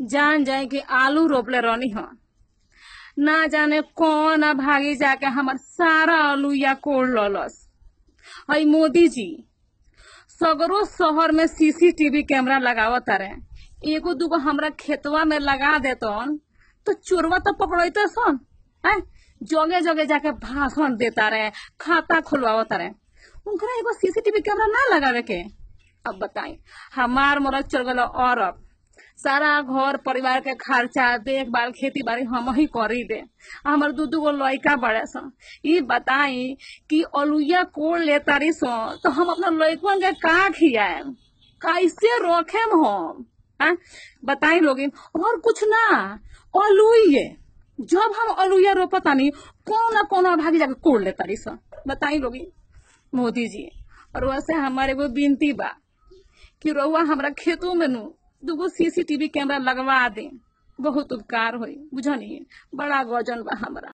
जान जाए कि आलू रोपले रहनी हो। ना जाने कौन भागी जाके हमर सारा आलू या कोड़ ललस हई मोदी जी, सगरो शहर में सीसीटीवी कैमरा लगावत तारे एगो दूगो हमरा खेतवा में लगा देतन तो चोरवा तो पकड़ते सन हैं? जगह जगह जाके भाषण देता रहे खाता खुलवावत रहे उनका एगो सीसीटीवी कैमरा ना लगावे के? अब बताई, हमार मरद चल गल अरब। सारा घर परिवार के खर्चा देखभाल खेती बाड़ी हम ही करी दे। हमार दू दू गो लड़का बड़े सन। बताई कि अलुइया कोड़ ले तारी सन तो हम अपना लड़कन के का खियाए कैसे रखेम हम? बताई लोगिन, और कुछ ना। अलुइये जब हम अलुइया रोपतानी, कौन कौन भागी जाके कोड़ ले तारी सन। बताई लोगिन मोदी जी और वैसे हमारे एगो विनती बा कि रउआ हमरा खेतों में नु। दूगो सीसीटीवी कैमरा लगवा दे। बहुत उपकार हो बुझ नहीं बड़ा गजन बा हमरा।